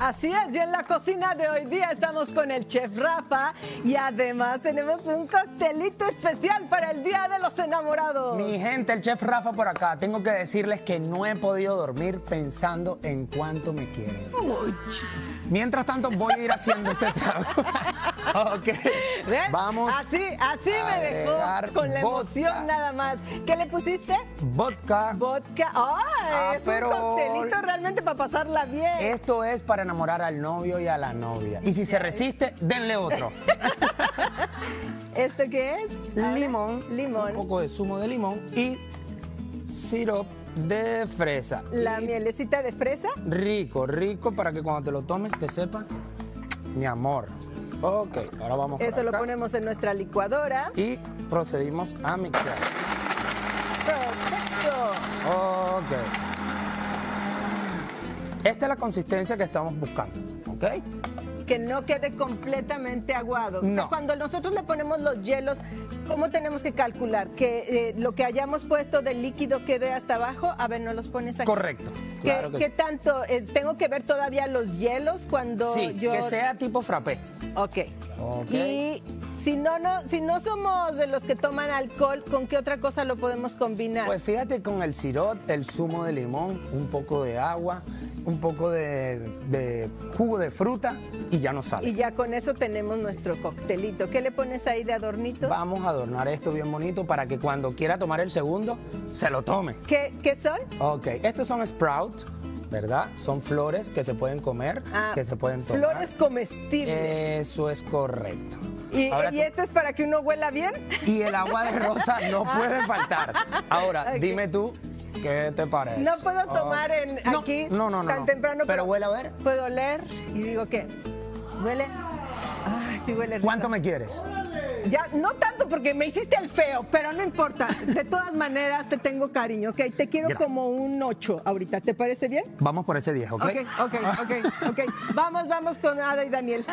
Así es, y en la cocina de hoy día estamos con el chef Rafa y además tenemos un coctelito especial para el Día de los Enamorados. Mi gente, el chef Rafa por acá. Tengo que decirles que no he podido dormir pensando en cuánto me quieren. Mientras tanto, voy a ir haciendo este trago. ok. Vamos. Así, así me dejó con la emoción vodka. nada más. ¿Qué le pusiste? Vodka. Vodka. ¡Ay! es un coctelito realmente para pasarla bien. Esto es para enamorar al novio y a la novia. Y si se resiste, denle otro. ¿Esto qué es? Limón. Limón. Un poco de zumo de limón y sirop de fresa. La Y mielecita de fresa. Rico, rico para que cuando te lo tomes te sepa mi amor. Ok, ahora vamos Eso lo ponemos en nuestra licuadora. Y procedimos a mixar. Perfecto. Ok. Esta es la consistencia que estamos buscando, ¿ok? Que no quede completamente aguado. O sea, No. cuando nosotros le ponemos los hielos, ¿cómo tenemos que calcular? Que eh, lo que hayamos puesto de líquido quede hasta abajo. A ver, ¿no los pones aquí? Correcto. ¿Qué, Claro que qué sí. tanto? eh, ¿Tengo que ver todavía los hielos cuando Sí, yo...? que sea tipo frappé. Ok. Ok. Y si no, no, si no somos de los que toman alcohol, ¿con qué otra cosa lo podemos combinar? Pues fíjate con el sirop, el zumo de limón, un poco de agua, un poco de, de jugo de fruta y ya nos sale. y ya con eso tenemos nuestro coctelito. ¿Qué le pones ahí de adornitos? Vamos a adornar esto bien bonito para que cuando quiera tomar el segundo, se lo tome. ¿Qué, qué son? Ok, estos son sprouts, ¿verdad? Son flores que se pueden comer, Ah, que se pueden tomar. Flores comestibles. Eso es correcto. ¿Y, Ahora y esto es para que uno huela bien? y el agua de rosa no puede faltar. Ahora, dime tú, ¿qué te parece? No puedo tomar en, No, aquí no, no, no, tan no. temprano. Pero huele a ver. Puedo oler y digo que huele. Ay, sí huele rico. ¿Cuánto me quieres? Ya, no tanto porque me hiciste el feo, pero no importa. De todas maneras, te tengo cariño, ¿ok? Te quiero Gracias. como un 8 ahorita. ¿Te parece bien? Vamos por ese 10, ¿ok? Ok, ok, ok, ok. Vamos, vamos con Ada y Daniel.